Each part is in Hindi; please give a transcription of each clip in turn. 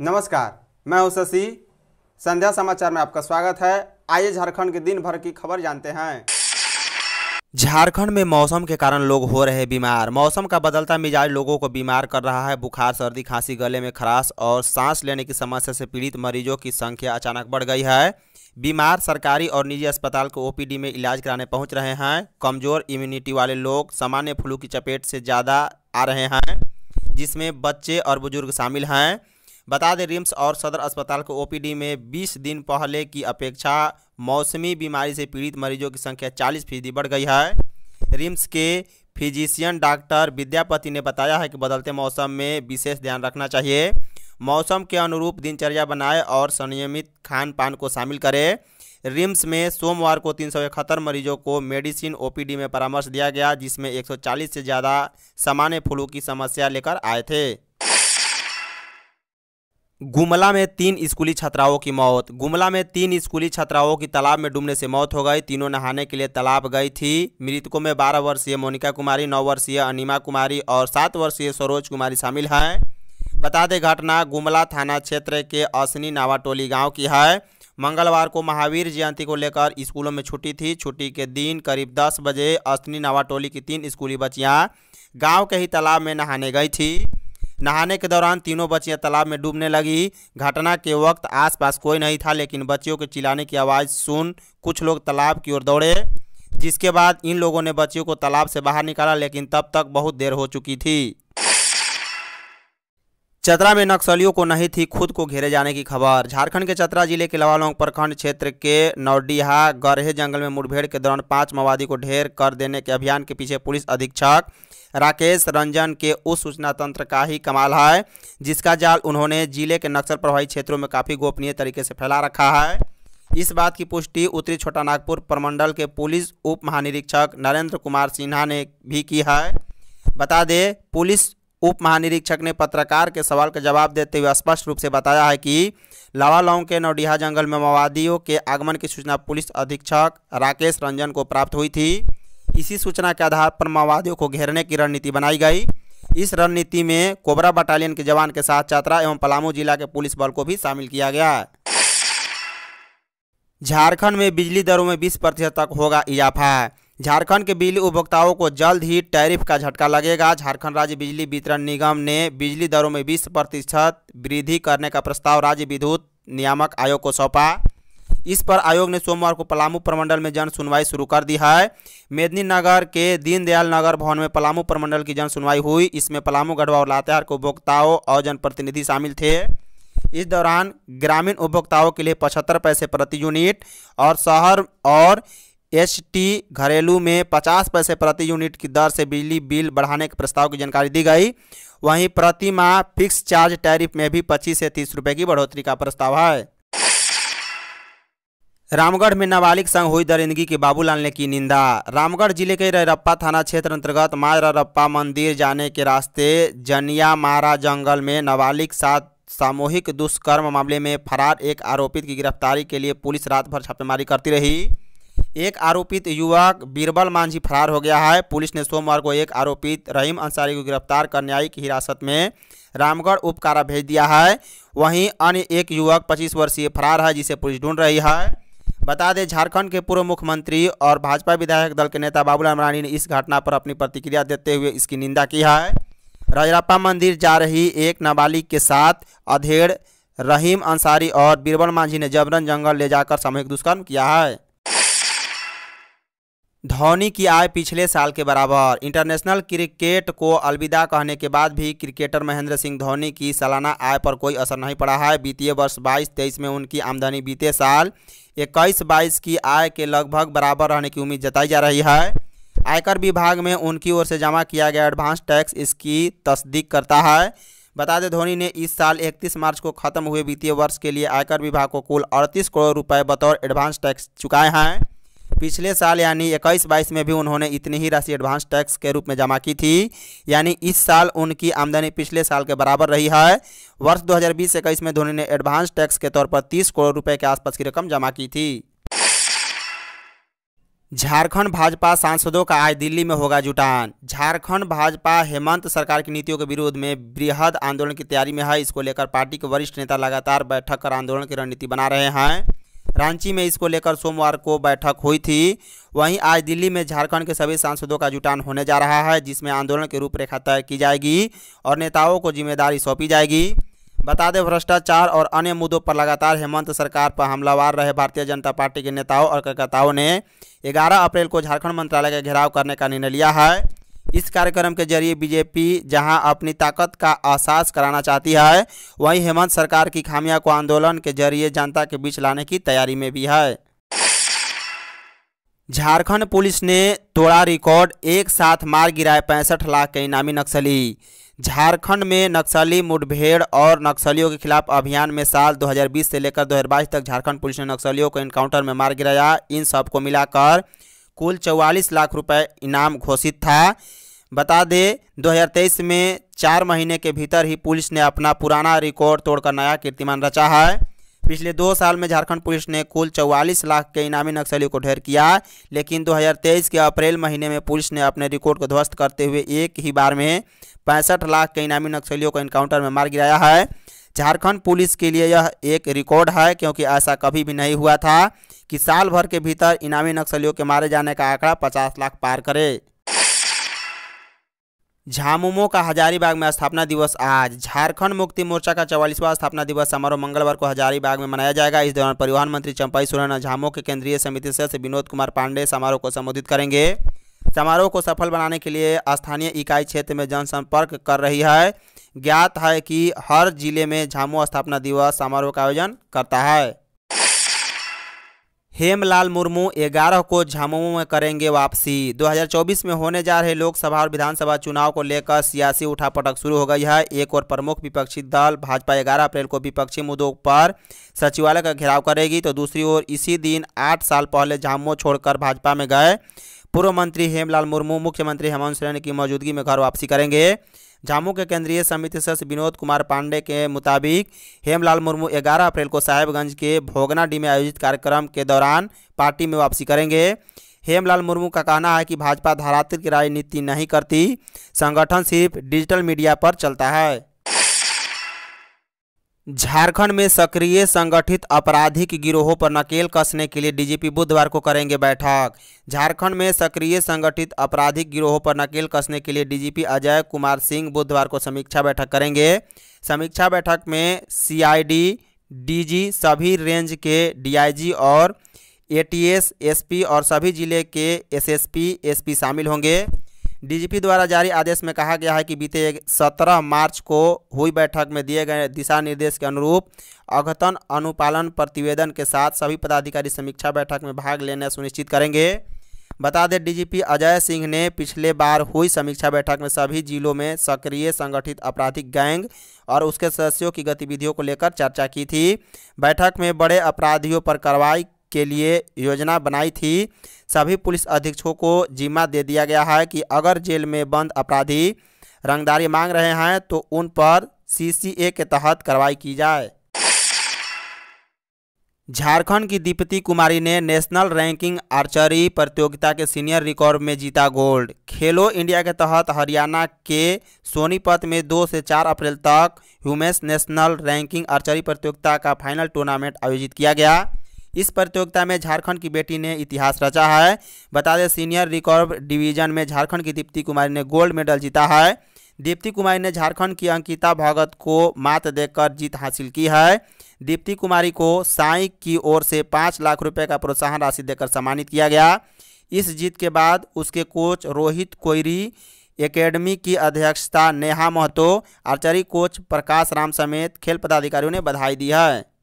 नमस्कार, मैं हूँ शशि। संध्या समाचार में आपका स्वागत है। आइए झारखंड के दिन भर की खबर जानते हैं। झारखंड में मौसम के कारण लोग हो रहे बीमार। मौसम का बदलता मिजाज लोगों को बीमार कर रहा है। बुखार, सर्दी, खांसी, गले में खराश और सांस लेने की समस्या से पीड़ित मरीजों की संख्या अचानक बढ़ गई है। बीमार सरकारी और निजी अस्पताल को ओपीडी में इलाज कराने पहुँच रहे हैं। कमज़ोर इम्यूनिटी वाले लोग सामान्य फ्लू की चपेट से ज़्यादा आ रहे हैं, जिसमें बच्चे और बुज़ुर्ग शामिल हैं। बता दें, रिम्स और सदर अस्पताल को ओपीडी में 20 दिन पहले की अपेक्षा मौसमी बीमारी से पीड़ित मरीजों की संख्या 40 फ़ीसदी बढ़ गई है। रिम्स के फिजिशियन डॉक्टर विद्यापति ने बताया है कि बदलते मौसम में विशेष ध्यान रखना चाहिए। मौसम के अनुरूप दिनचर्या बनाए और संयमित खान पान को शामिल करें। रिम्स में सोमवार को तीन सौ इकहत्तर मरीजों को मेडिसिन ओपीडी में परामर्श दिया गया, जिसमें 140 से ज़्यादा सामान्य फ्लू की समस्या लेकर आए थे। गुमला में तीन स्कूली छात्राओं की मौत। गुमला में तीन स्कूली छात्राओं की तालाब में डूबने से मौत हो गई। तीनों नहाने के लिए तालाब गई थी। मृतकों में बारह वर्षीय मोनिका कुमारी, नौ वर्षीय अनिमा कुमारी और सात वर्षीय सरोज कुमारी शामिल हैं। बता दें घटना गुमला थाना क्षेत्र के असनी नावाटोली गाँव की है। मंगलवार को महावीर जयंती को लेकर स्कूलों में छुट्टी थी। छुट्टी के दिन करीब दस बजे असनी नावाटोली की तीन स्कूली बच्चियाँ गाँव के ही तालाब में नहाने गई थी। नहाने के दौरान तीनों बच्चियाँ तालाब में डूबने लगी। घटना के वक्त आसपास कोई नहीं था, लेकिन बच्चियों के चिल्लाने की आवाज़ सुन कुछ लोग तालाब की ओर दौड़े, जिसके बाद इन लोगों ने बच्चियों को तालाब से बाहर निकाला, लेकिन तब तक बहुत देर हो चुकी थी। चतरा में नक्सलियों को नहीं थी खुद को घेरे जाने की खबर। झारखंड के चतरा ज़िले के लवालोंग प्रखंड क्षेत्र के नौडीहा गरहे जंगल में मुठभेड़ के दौरान पाँच माओवादी को ढेर कर देने के अभियान के पीछे पुलिस अधीक्षक राकेश रंजन के उस सूचना तंत्र का ही कमाल है, जिसका जाल उन्होंने ज़िले के नक्सल प्रभावित क्षेत्रों में काफ़ी गोपनीय तरीके से फैला रखा है। इस बात की पुष्टि उत्तरी छोटा नागपुर प्रमंडल के पुलिस उप महानिरीक्षक नरेंद्र कुमार सिन्हा ने भी की है। बता दें, पुलिस उप महानिरीक्षक ने पत्रकार के सवाल का जवाब देते हुए स्पष्ट रूप से बताया है कि लावालौंग के नौडिहा जंगल में माओवादियों के आगमन की सूचना पुलिस अधीक्षक राकेश रंजन को प्राप्त हुई थी। इसी सूचना के आधार पर माओवादियों को घेरने की रणनीति बनाई गई। इस रणनीति में कोबरा बटालियन के जवान के साथ चतरा एवं पलामू जिला के पुलिस बल को भी शामिल किया गया। झारखंड में बिजली दरों में 20 प्रतिशत तक होगा इजाफा। झारखंड के बिजली उपभोक्ताओं को जल्द ही टैरिफ का झटका लगेगा। झारखंड राज्य बिजली वितरण निगम ने बिजली दरों में 20 प्रतिशत वृद्धि करने का प्रस्ताव राज्य विद्युत नियामक आयोग को सौंपा। इस पर आयोग ने सोमवार को पलामू प्रमंडल में जन सुनवाई शुरू कर दी है। मेदिनीनगर के दीनदयाल नगर भवन में पलामू प्रमंडल की जन सुनवाई हुई। इसमें पलामू, गढ़वा और लातेहार के उपभोक्ताओं और जनप्रतिनिधि शामिल थे। इस दौरान ग्रामीण उपभोक्ताओं के लिए पचहत्तर पैसे प्रति यूनिट और शहर और एच टी घरेलू में 50 पैसे प्रति यूनिट की दर से बिजली बिल बढ़ाने के प्रस्ताव की जानकारी दी गई। वहीं प्रति माह फिक्स चार्ज टैरिफ में भी 25 से 30 रुपए की बढ़ोतरी का प्रस्ताव है। रामगढ़ में नाबालिग संग हुई दरिंदगी के बाबूलाल ने की निंदा। रामगढ़ ज़िले के रैरप्पा थाना क्षेत्र अंतर्गत माँ रप्पा मंदिर जाने के रास्ते जनिया मारा जंगल में नाबालिग साथ सामूहिक दुष्कर्म मामले में फरार एक आरोपित की गिरफ्तारी के लिए पुलिस रात भर छापेमारी करती रही। एक आरोपित युवक बीरबल मांझी फरार हो गया है। पुलिस ने सोमवार को एक आरोपित रहीम अंसारी को गिरफ़्तार कर न्यायिक हिरासत में रामगढ़ उपकारा भेज दिया है। वहीं अन्य एक युवक 25 वर्षीय फरार है, जिसे पुलिस ढूंढ रही है। बता दें, झारखंड के पूर्व मुख्यमंत्री और भाजपा विधायक दल के नेता बाबूलाल मरानी ने इस घटना पर अपनी प्रतिक्रिया देते हुए इसकी निंदा की है। रजरप्पा मंदिर जा रही एक नाबालिग के साथ अधेड़ रहीम अंसारी और बीरबल मांझी ने जबरन जंगल ले जाकर सामूहिक दुष्कर्म किया है। धोनी की आय पिछले साल के बराबर। इंटरनेशनल क्रिकेट को अलविदा कहने के बाद भी क्रिकेटर महेंद्र सिंह धोनी की सालाना आय पर कोई असर नहीं पड़ा है। वित्तीय वर्ष 22-23 में उनकी आमदनी बीते साल 21-22 की आय के लगभग बराबर रहने की उम्मीद जताई जा रही है। आयकर विभाग में उनकी ओर से जमा किया गया एडवांस टैक्स इसकी तस्दीक करता है। बता दें, धोनी ने इस साल 31 मार्च को खत्म हुए वित्तीय वर्ष के लिए आयकर विभाग को कुल अड़तीस करोड़ रुपए बतौर एडवांस टैक्स चुकाए हैं। पिछले साल यानी इक्कीस बाईस में भी उन्होंने इतनी ही राशि एडवांस टैक्स के रूप में जमा की थी। यानी इस साल उनकी आमदनी पिछले साल के बराबर रही है। वर्ष 2020 से इक्कीस में धोनी ने एडवांस टैक्स के तौर पर 30 करोड़ रुपए के आसपास की रकम जमा की थी। झारखंड भाजपा सांसदों का आज दिल्ली में होगा जुटान। झारखंड भाजपा हेमंत सरकार की नीतियों के विरोध में बृहद आंदोलन की तैयारी में है। इसको लेकर पार्टी के वरिष्ठ नेता लगातार बैठक कर आंदोलन की रणनीति बना रहे हैं। रांची में इसको लेकर सोमवार को बैठक हुई थी। वहीं आज दिल्ली में झारखंड के सभी सांसदों का जुटान होने जा रहा है, जिसमें आंदोलन की रूपरेखा तय की जाएगी और नेताओं को ज़िम्मेदारी सौंपी जाएगी। बता दें, भ्रष्टाचार और अन्य मुद्दों पर लगातार हेमंत सरकार पर हमलावर रहे भारतीय जनता पार्टी के नेताओं और कार्यकर्ताओं ने। 11 अप्रैल को झारखंड मंत्रालय का घेराव करने का निर्णय लिया है। इस कार्यक्रम के ज़रिए बीजेपी जहाँ अपनी ताकत का एहसास कराना चाहती है, वहीं हेमंत सरकार की खामियाँ को आंदोलन के ज़रिए जनता के बीच लाने की तैयारी में भी है। झारखंड पुलिस ने तोड़ा रिकॉर्ड, एक साथ मार गिराए पैंसठ लाख के इनामी नक्सली। झारखंड में नक्सली मुठभेड़ और नक्सलियों के खिलाफ अभियान में साल 2020 से लेकर 2022 तक झारखंड पुलिस ने नक्सलियों को इनकाउंटर में मार गिराया। इन सबको मिलाकर कुल 44 लाख रुपए इनाम घोषित था। बता दें 2023 में चार महीने के भीतर ही पुलिस ने अपना पुराना रिकॉर्ड तोड़कर नया कीर्तिमान रचा है। पिछले दो साल में झारखंड पुलिस ने कुल 44 लाख के इनामी नक्सलियों को ढेर किया लेकिन 2023 के अप्रैल महीने में पुलिस ने अपने रिकॉर्ड को ध्वस्त करते हुए एक ही बार में पैंसठ लाख के इनामी नक्सलियों को इनकाउंटर में मार गिराया है। झारखंड पुलिस के लिए यह एक रिकॉर्ड है, क्योंकि ऐसा कभी भी नहीं हुआ था कि साल भर के भीतर इनामी नक्सलियों के मारे जाने का आंकड़ा पचास लाख पार करे। झामुमो का हजारीबाग में स्थापना दिवस आज। झारखंड मुक्ति मोर्चा का चौवालीसवां स्थापना दिवस समारोह मंगलवार को हजारीबाग में मनाया जाएगा। इस दौरान परिवहन मंत्री चंपाई सोरेन झामो के केंद्रीय समिति सदस्य विनोद कुमार पांडे समारोह को संबोधित करेंगे। समारोह को सफल बनाने के लिए स्थानीय इकाई क्षेत्र में जनसंपर्क कर रही है। ज्ञात है कि हर ज़िले में झामो स्थापना दिवस समारोह का आयोजन करता है। हेमलाल मुर्मू 11 को झामुमो में करेंगे वापसी। 2024 में होने जा रहे लोकसभा और विधानसभा चुनाव को लेकर सियासी उठापटक शुरू हो गई है एक और प्रमुख विपक्षी दल, भाजपा 11 अप्रैल को विपक्षी मुद्दों पर सचिवालय का घेराव करेगी तो दूसरी ओर इसी दिन आठ साल पहले झामुमो छोड़कर भाजपा में गए पूर्व मंत्री हेमलाल मुर्मू, मुख्यमंत्री हेमंत सोरेन की मौजूदगी में घर वापसी करेंगे। झामू के केंद्रीय समिति सदस्य विनोद कुमार पांडे के मुताबिक हेमलाल मुर्मू 11 अप्रैल को साहेबगंज के भोगनाडी में आयोजित कार्यक्रम के दौरान पार्टी में वापसी करेंगे। हेमलाल मुर्मू का कहना है कि भाजपा धारात्रिक की राजनीति नहीं करती, संगठन सिर्फ़ डिजिटल मीडिया पर चलता है। झारखंड में सक्रिय संगठित आपराधिक गिरोहों पर नकेल कसने के लिए डीजीपी बुधवार को करेंगे बैठक। झारखंड में सक्रिय संगठित आपराधिक गिरोहों पर नकेल कसने के लिए डीजीपी अजय कुमार सिंह बुधवार को समीक्षा बैठक करेंगे। समीक्षा बैठक में सीआईडी, डीजी सभी रेंज के डीआईजी और एटीएस, एसपी और सभी ज़िले के एसएसपी, एसपी शामिल होंगे। डीजीपी द्वारा जारी आदेश में कहा गया है कि बीते सत्रह मार्च को हुई बैठक में दिए गए दिशा निर्देश के अनुरूप अघतन अनुपालन प्रतिवेदन के साथ सभी पदाधिकारी समीक्षा बैठक में भाग लेना सुनिश्चित करेंगे। बता दें, डीजीपी अजय सिंह ने पिछले बार हुई समीक्षा बैठक में सभी जिलों में सक्रिय संगठित आपराधिक गैंग और उसके सदस्यों की गतिविधियों को लेकर चर्चा की थी। बैठक में बड़े अपराधियों पर कार्रवाई के लिए योजना बनाई थी। सभी पुलिस अधीक्षकों को जिम्मा दे दिया गया है कि अगर जेल में बंद अपराधी रंगदारी मांग रहे हैं तो उन पर सीसीए के तहत कार्रवाई की जाए। झारखंड की दीप्ति कुमारी ने नेशनल रैंकिंग आर्चरी प्रतियोगिता के सीनियर रिकॉर्ड में जीता गोल्ड। खेलो इंडिया के तहत हरियाणा के सोनीपत में दो से चार अप्रैल तक ह्यूमेस नेशनल रैंकिंग आर्चरी प्रतियोगिता का फाइनल टूर्नामेंट आयोजित किया गया। इस प्रतियोगिता में झारखंड की बेटी ने इतिहास रचा है। बता दें, सीनियर रिकॉर्व डिवीज़न में झारखंड की दीप्ति कुमारी ने गोल्ड मेडल जीता है। दीप्ति कुमारी ने झारखंड की अंकिता भगत को मात देकर जीत हासिल की है। दीप्ति कुमारी को साई की ओर से पाँच लाख रुपए का प्रोत्साहन राशि देकर सम्मानित किया गया। इस जीत के बाद उसके कोच रोहित कोयरी एकेडमी की अध्यक्षता नेहा महतो, आर्चरी कोच प्रकाश राम समेत खेल पदाधिकारियों ने बधाई दी है।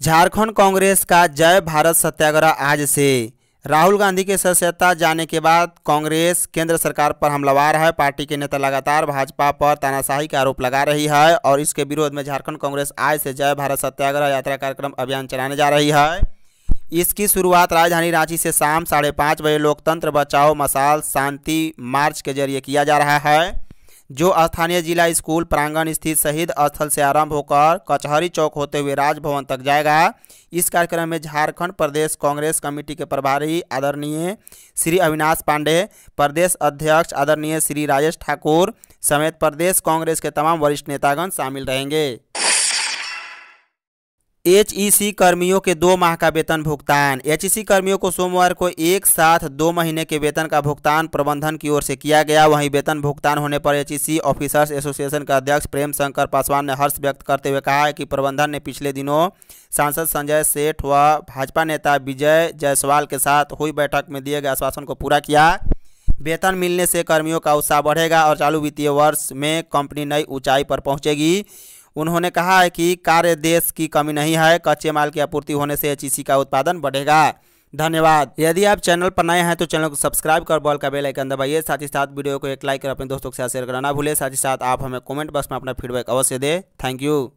झारखंड कांग्रेस का जय भारत सत्याग्रह आज से। राहुल गांधी के सदस्यता जाने के बाद कांग्रेस केंद्र सरकार पर हमलावार है। पार्टी के नेता लगातार भाजपा पर तानाशाही का आरोप लगा रही है और इसके विरोध में झारखंड कांग्रेस आज से जय भारत सत्याग्रह यात्रा कार्यक्रम अभियान चलाने जा रही है। इसकी शुरुआत राजधानी रांची से शाम साढ़े पाँच बजे लोकतंत्र बचाओ मसाल शांति मार्च के ज़रिए किया जा रहा है। जो स्थानीय जिला स्कूल प्रांगण स्थित शहीद स्थल से आरंभ होकर कचहरी चौक होते हुए राजभवन तक जाएगा। इस कार्यक्रम में झारखंड प्रदेश कांग्रेस कमेटी के प्रभारी आदरणीय श्री अविनाश पांडे, प्रदेश अध्यक्ष आदरणीय श्री राजेश ठाकुर समेत प्रदेश कांग्रेस के तमाम वरिष्ठ नेतागण शामिल रहेंगे। एचईसी कर्मियों के दो माह का वेतन भुगतान। एचईसी कर्मियों को सोमवार को एक साथ दो महीने के वेतन का भुगतान प्रबंधन की ओर से किया गया। वहीं वेतन भुगतान होने पर एचईसी ऑफिसर्स एसोसिएशन के अध्यक्ष प्रेम शंकर पासवान ने हर्ष व्यक्त करते हुए कहा है कि प्रबंधन ने पिछले दिनों सांसद संजय सेठ व भाजपा नेता विजय जायसवाल के साथ हुई बैठक में दिए गए आश्वासन को पूरा किया। वेतन मिलने से कर्मियों का उत्साह बढ़ेगा और चालू वित्तीय वर्ष में कंपनी नई ऊंचाई पर पहुंचेगी। उन्होंने कहा है कि कार्य देश की कमी नहीं है, कच्चे माल की आपूर्ति होने से एच का उत्पादन बढ़ेगा। धन्यवाद। यदि आप चैनल पर नए हैं तो चैनल को सब्सक्राइब कर बॉल का बेल आइकन दबाइए, साथ ही साथ वीडियो को एक लाइक कर अपने दोस्तों के साथ शेयर करना भूले। साथ ही साथ आप हमें कमेंट बॉक्स में अपना फीडबैक अवश्य दें। Thank you.